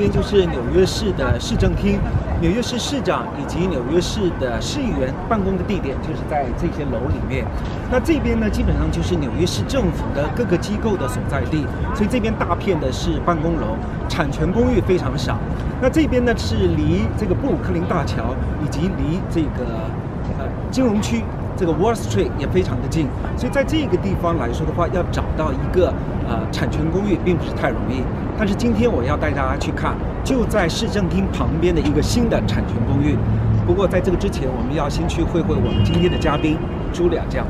这边就是纽约市的市政厅，纽约市市长以及纽约市的市议员办公的地点就是在这些楼里面。那这边呢，基本上就是纽约市政府的各个机构的所在地，所以这边大片的是办公楼，产权公寓非常少。那这边呢是离这个布鲁克林大桥以及离这个呃金融区。这个 Wall Street 也非常的近，所以在这个地方来说的话，要找到一个呃产权公寓并不是太容易。但是今天我要带大家去看，就在市政厅旁边的一个新的产权公寓。不过在这个之前，我们要先去会会我们今天的嘉宾朱莉亚酱。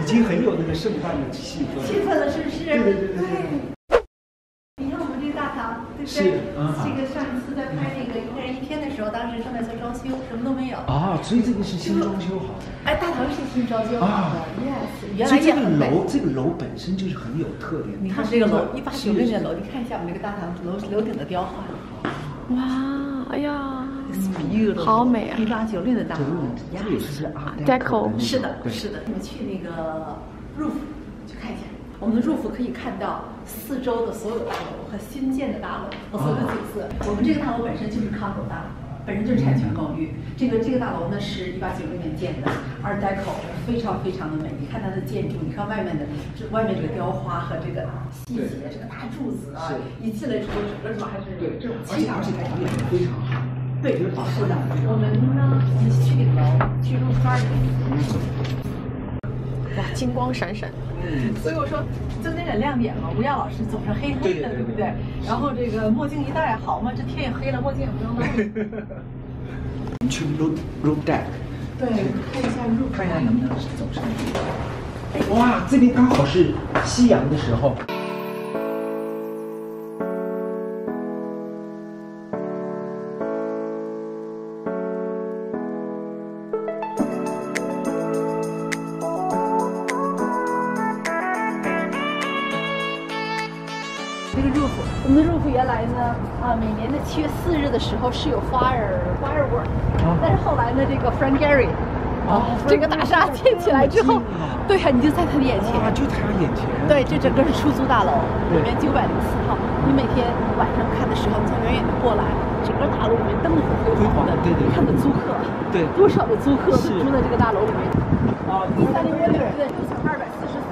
已经很有那个圣诞的气氛了。气氛了是不是？对对对对对。你看我们这个大堂，对不是这个上一次在拍那个一个人一天的时候，当时正在做装修，什么都没有。啊，所以这个是新装修好的。哎，大堂是新装修好的啊，yes，原所以这个。楼，这个楼本身就是很有特点。你看它这个楼，是一八九六年的楼，你看一下我们这个大堂楼楼顶的雕花哇，哎呀，，beautiful，好美啊一八九六的大楼这个也是啊 Deco 是的，是的。你们去那个 roof 去看一下，我们的 roof 可以看到四周的所有大楼和新建的大楼和所有的景色。我们这个大楼本身就是 condo 大楼，本身就是产权公寓。这个这个大楼呢是一八九六年建的，Art Deco，非常非常的美。你看它的建筑，你看外面的这外面这个雕花和这个细节，这个大柱子啊，一进来之后，整个就还是对，这种而且而且气场是导演非常好。对，觉得把是的。我们呢，我们去顶楼，去 roof garden。哇，金光闪闪，所以我说增加点亮点嘛。吴亚老师总是黑黑的，对不对？然后这个墨镜一戴，好嘛，这天也黑了，墨镜也不用戴。去 roof roof deck 对，看一下路看一下能不能走上去。哇，这边刚好是夕阳的时候。我们的 roof 原来呢，啊，每年的七月四日的时候是有 fire firework，但是后来呢，这个 Frank Gehry，啊，这个大厦建起来之后，对呀，你就在他的眼前，啊，就在他眼前。对，这整个是出租大楼，里面九百零四号。你每天晚上看的时候，你从远远的过来，整个大楼里面灯火辉煌的，对对对。看的租客，对。多少的租客都住在这个大楼里面。啊，一三零六六六层二百四十四。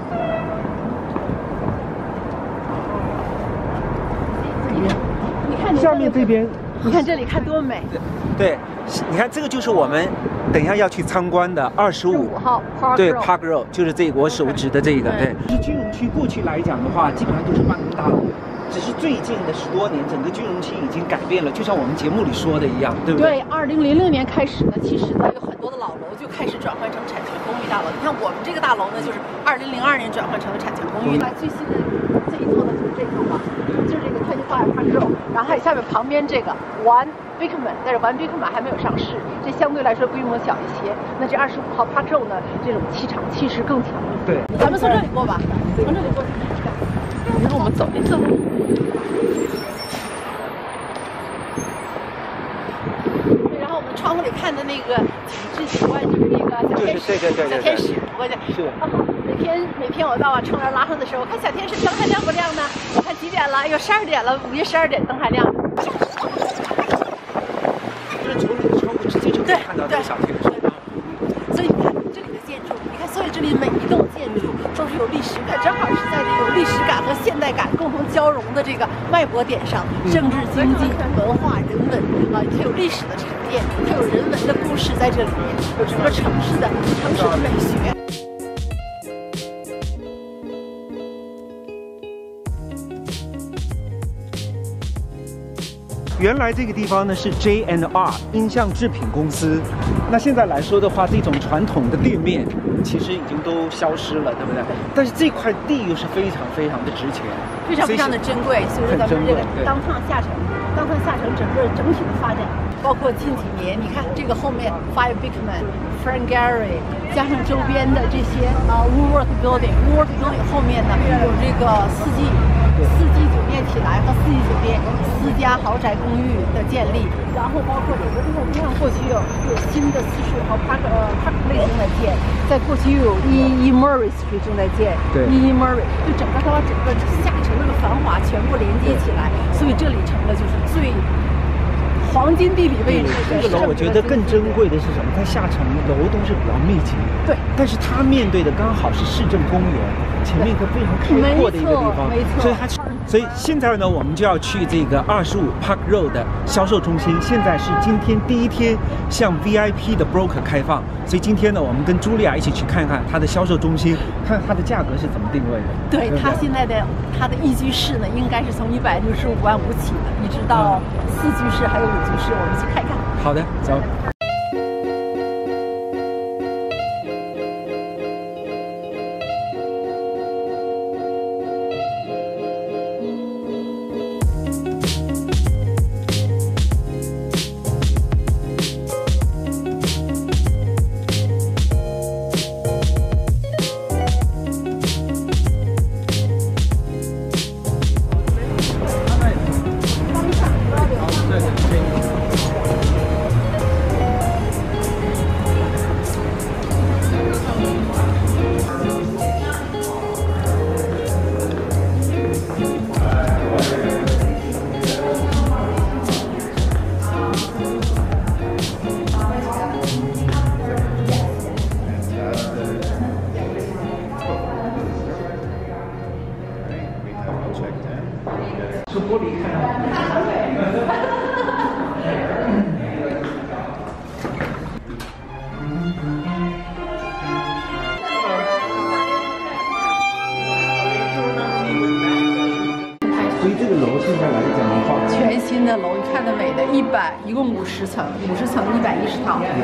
你看，下面这边，你看这里看多美。对，你看这个就是我们等一下要去参观的二十五五号 Park 对 Park Row，就是这个我手指的这个，对对。是金融区过去来讲的话，基本上都是办公大楼，只是最近的十多年，整个金融区已经改变了，就像我们节目里说的一样，对不对？对，二零零六年开始呢，其实呢有很多的老楼就开始转换成产权公寓大楼。你看我们这个大楼呢，就是二零零二年转换成了产权公寓。最新的这一座呢就是这套房，就是这个 Twenty Five Park Row，然后还有下面旁边这个 One Bigman，但是 One Bigman 还没有上市，这相对来说规模小一些。那这二十五号 Park Row 呢，这种气场气势更强一些。对咱们从这里过吧，从这里过。然后我们走一走。然后我们窗户里看的那个景致景观就是那个小天使，对对对对小天使，我就是啊每天每天我到啊窗帘拉上的时候，我看小天使灯还亮不亮呢？我看几点了？哎呦，十二点了，午夜十二点灯还亮。就是从你的窗户直接就可以看到这个小天使。所以你看这里的建筑，你看所有这里每一栋建有历史感，正好是在这个有历史感和现代感共同交融的这个脉搏点上，政治、经济、文化、人文啊，它有历史的沉淀，它有人文的故事在这里面，有整个城市的城市的美学。原来这个地方呢是 J and R 音像制品公司，那现在来说的话，这种传统的店面其实已经都消失了，对不对？但是这块地又是非常非常的值钱，非常非常的珍贵，所以说咱们这个当趟下城，当趟下城整个整体的发展，包括近几年，你看这个后面 Five Bigman、Frank Gehry，加上周边的这些啊 Woolworth Building，Woolworth Building 后面呢有这个四季。四季酒店起来和四季酒店私家豪宅公寓的建立，然后包括整个这个地方过去有有新的四十五号 Park 呃 Park Place 正在建，在过去又有 E E Murray Street 正在建，对。E E Murray 就整个它把整个下沉那个繁华全部连接起来，所以这里成了就是最黄金地理位置。这个楼我觉得更珍贵的是什么？它下层楼都是比较密集，对，但是它面对的刚好是市政公园。前面一个非常开阔的一个地方，没错，所以它，所以现在呢，我们就要去这个二十五 Park Road 的销售中心。现在是今天第一天向 VIP 的 broker 开放，所以今天呢，我们跟茱莉亚一起去看看它的销售中心，看它的价格是怎么定位的。对它现在的它的一居室呢，应该是从一百六十五万五起的，一直到四居室还有五居室，我们去看一看。好的，走。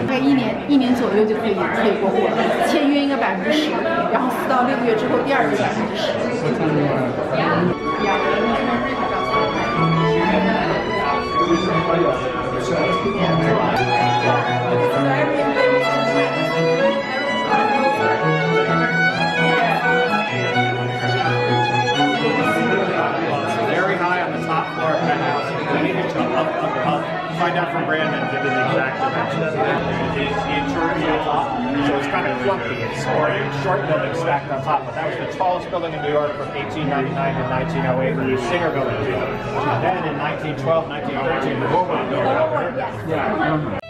大概一年一年左右就可以可以过户了，签约应该百分之十，然后四到六个月之后第二个百分之十。Find out from Brandon, give you the exact dimensions. The, interior so it's kind of clumpy. It's more short buildings stacked on top. But that was the tallest building in New York from 1899 to 1908 the Singer Building. Then in 1912, 1913, the Beaumont Building. Yeah.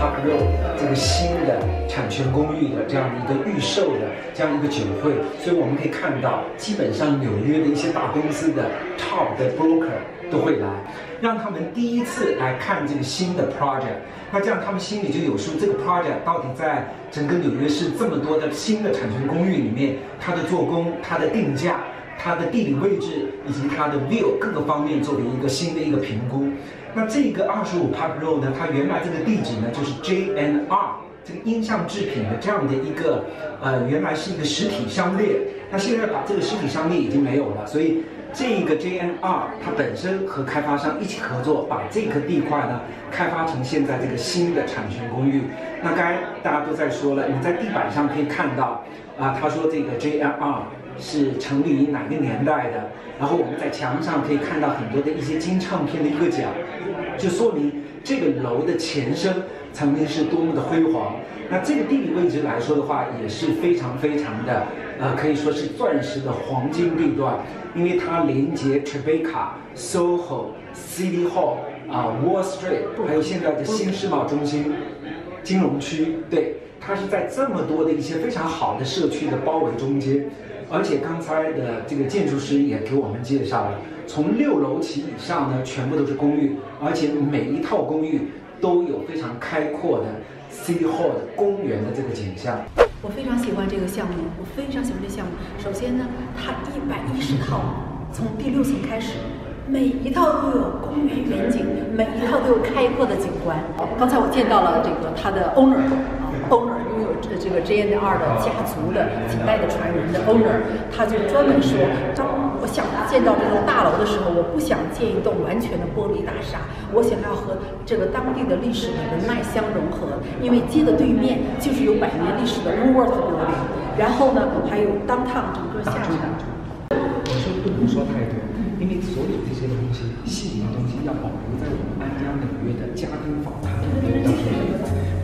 Top Row 这个新的产权公寓的这样的一个预售的这样一个酒会，所以我们可以看到，基本上纽约的一些大公司的 top 的 broker 都会来，让他们第一次来看这个新的 project，那这样他们心里就有数，这个 project 到底在整个纽约市这么多的新的产权公寓里面，它的做工、它的定价、它的地理位置以及它的 view 各个方面做了一个新的一个评估。那这个二十五 Park Road 呢，它原来这个地址呢就是 J N R 这个音像制品的这样的一个呃，原来是一个实体商店。那现在把这个实体商店已经没有了，所以这个 JNR 它本身和开发商一起合作，把这个地块呢开发成现在这个新的产权公寓。那刚才大家都在说了，你在地板上可以看到啊，他说这个 JNR 是成立于哪个年代的，然后我们在墙上可以看到很多的一些金唱片的一个奖，就说明这个楼的前身曾经是多么的辉煌。那这个地理位置来说的话，也是非常非常的，呃，可以说是钻石的黄金地段，因为它连接 Tribeca、SoHo、City Hall 啊、Wall Street，还有现在的新世贸中心、金融区，对，它是在这么多的一些非常好的社区的包围中间，而且刚才的这个建筑师也给我们介绍了，从六楼起以上呢，全部都是公寓，而且每一套公寓都有非常开阔的。City Hall 公园的这个景象，我非常喜欢这个项目，我非常喜欢这项目。首先呢，它一百一十套，从第六层开始，每一套都有公园远景，每一套都有开阔的景观。刚才我见到了这个它的 owner，owner 拥有这这个 JNR 的家族的几代的传人的 owner，他就专门说，当我想建造这栋大楼的时候，我不想建一栋完全的玻璃大厦，我想要和这个当地的历史的人脉相融合。因为街的对面就是有百年历史的 Woolworth Building，然后呢，还有 downtown 整个下沉。我说不能说太多，因为所有这些东西、细节的东西要保留在我们安家纽约的家庭访谈里面。